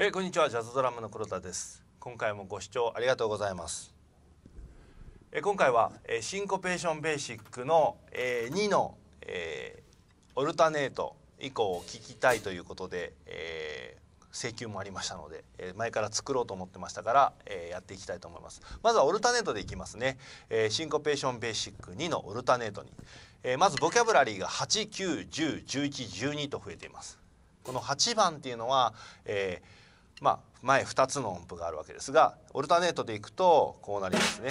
えーこんにちは。ジャズドラムの黒田です。今回もご視聴ありがとうございます。えー今回は、えーシンコペーションベーシックの、えー2の、えーオルタネート以降を聞きたいということで、えー請求もありましたので、えー前から作ろうと思ってましたから、えーやっていきたいと思います。まずはオルタネートでいきますね、えーシンコペーションベーシック2のオルタネートに、えーまずボキャブラリーが89101112と増えています。この8番っていうのは、えーまあ前2つの音符があるわけですがオルタネートでいくとこうなりますね。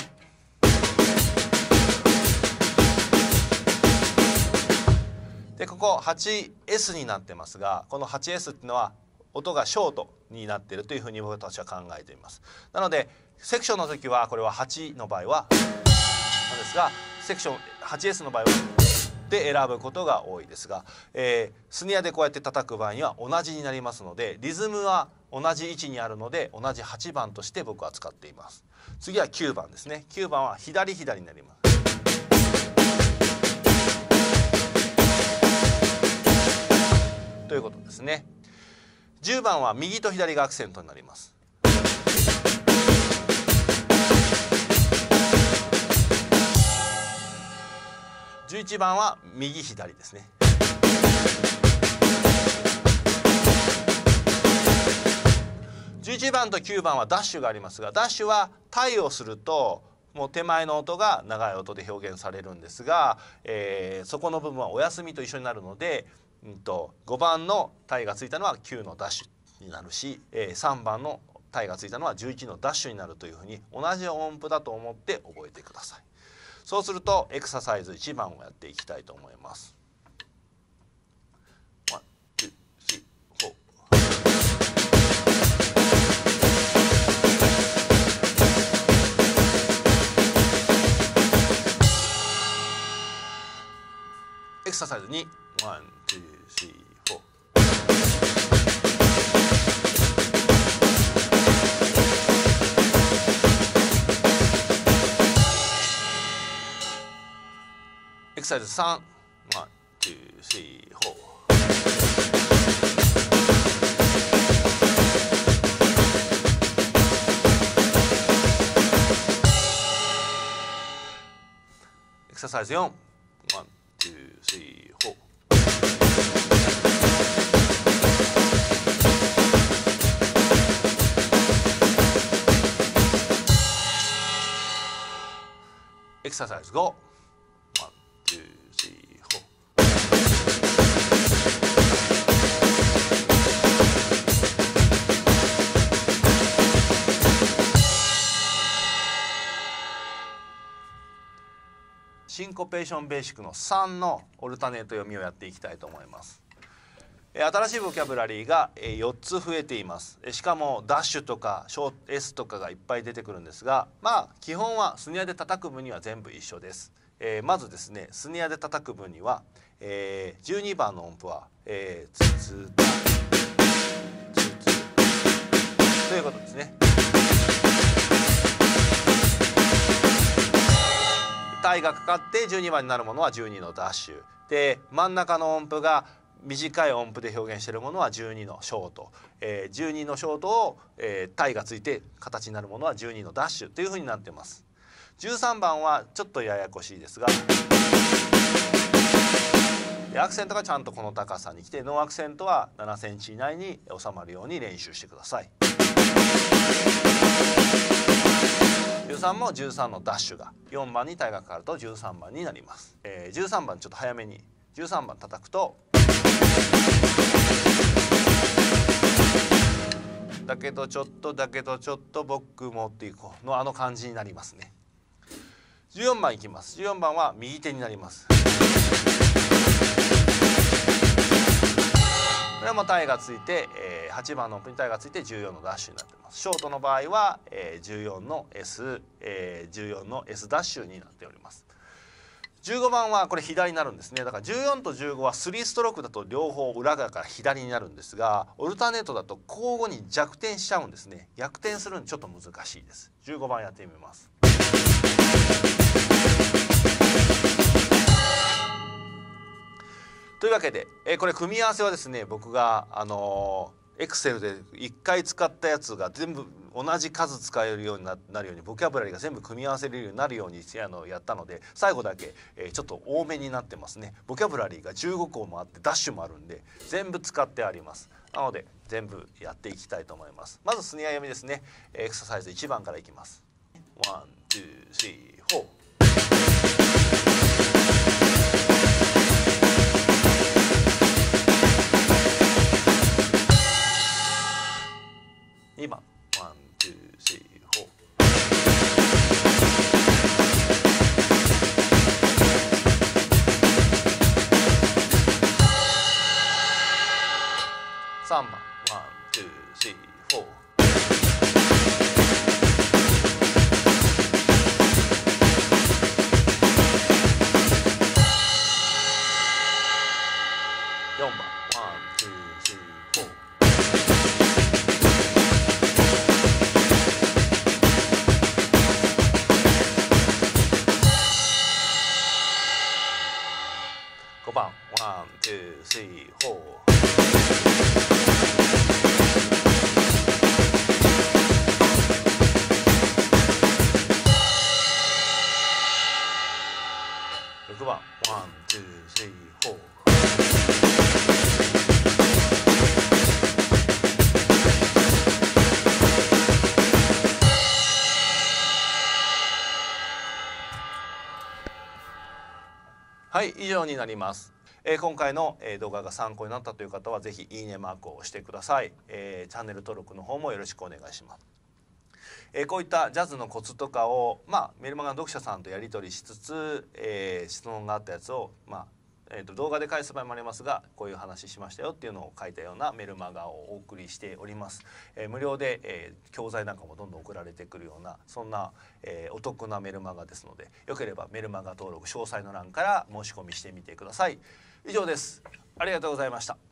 でここ 8S になってますがこの 8S っていうのは音がショートになっているというふうに僕たちは考えています。なのでセクションの時はこれは8の場合はなんですがセクション 8S の場合はで選ぶことが多いですが、えースネアでこうやって叩く場合には同じになりますのでリズムは同じ位置にあるので同じ8番として僕は使っています。次は9番ですね。9番は左左になります。ということですね。10番は右と左がアクセントになります。11番は右左ですね11番と9番はダッシュがありますがダッシュはタイをするともう手前の音が長い音で表現されるんですが、えーそこの部分はお休みと一緒になるので、うん、と5番のタイがついたのは9のダッシュになるし、えー3番のタイがついたのは11のダッシュになるというふうに同じ音符だと思って覚えてください。そうするとエクササイズ1番をやっていきたいと思います。エクササイズ2 1 2 3クサイズ3ワンツースリーーエクササイズ4ワンツースリーフォーエクササイズ5コペーションベーシックの3のオルタネート読みをやっていきたいと思います。え新しいボキャブラリーがえ4つ増えています。えしかもダッシュとかショー S とかがいっぱい出てくるんですがまあ基本はスネアで叩く分には全部一緒です、えーまずですねスネアで叩く分には、えー12番の音符は、えー、ツツタツツということですね。タイがかかって12番になるものは12のダッシュ。で真ん中の音符が短い音符で表現しているものは12のショート、えー、12のショートを、えー、タイがついて形になるものは12のダッシュというふうになっています。13番はちょっとややこしいですがアクセントがちゃんとこの高さに来てノーアクセントは7センチ以内に収まるように練習してください。13も13のダッシュが。4番に体がかかると13番になります、えー、13番ちょっと早めに。13番叩くと。だけどちょっとだけどちょっと僕もっていこうのあの感じになりますね。14番いきます。14番は右手になります。これもタイがついて、えー、8番の音符にタイがついて14のダッシュになってます。ショートの場合は、えー、14の S、えー、14の S ダッシュになっております。15番はこれ左になるんですね。だから14と15は3ストロークだと両方裏側から左になるんですがオルタネートだと交互に逆転しちゃうんですね。逆転するのちょっと難しいです。15番やってみます。というわけで、えー、これ組み合わせはですね僕があのエクセルで1回使ったやつが全部同じ数使えるようになるようにボキャブラリーが全部組み合わせるようになるようにあのやったので最後だけ、えー、ちょっと多めになってますね。ボキャブラリーが15個もあってダッシュもあるんで全部使ってあります。なので全部やっていきたいと思います。まずスネア読みですね。エクササイズ1番からいきます。1 2 3 4 3番ワン、ツー、スリー、フォー4番ワン、ツー、スリー、フォはい以上になります、えー今回の、え動画が参考になったという方はぜひいいねマークを押してください、えーチャンネル登録の方もよろしくお願いします。えーこういったジャズのコツとかを、まあ、メルマガの読者さんとやり取りしつつ、えー質問があったやつを、まあえー、と動画で返す場合もありますがこういう話しましたよっていうのを書いたようなメルマガをお送りしております、えー無料で、えー教材なんかもどんどん送られてくるようなそんな、えーお得なメルマガですのでよければメルマガ登録詳細の欄から申し込みしてみてください。以上です。ありがとうございました。